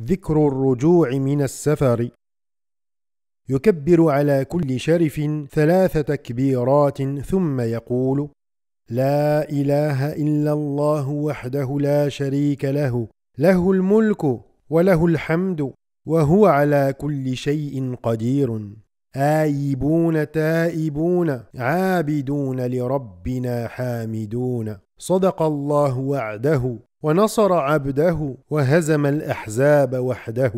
ذكر الرجوع من السفر. يكبر على كل شرف ثلاث تكبيرات ثم يقول لا إله إلا الله وحده لا شريك له له الملك وله الحمد وهو على كل شيء قدير. آيبون تائبون عابدون لربنا حامدون. صدق الله وعده ونصر عبده وهزم الأحزاب وحده.